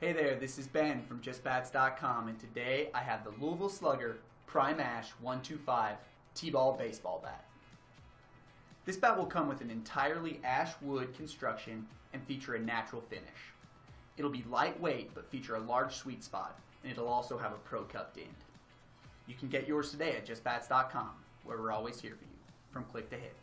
Hey there, this is Ben from JustBats.com, and today I have the Louisville Slugger Prime Ash 125 T-ball baseball bat. This bat will come with an entirely ash wood construction and feature a natural finish. It'll be lightweight but feature a large sweet spot, and it'll also have a pro cupped end. You can get yours today at JustBats.com, where we're always here for you, from click to hit.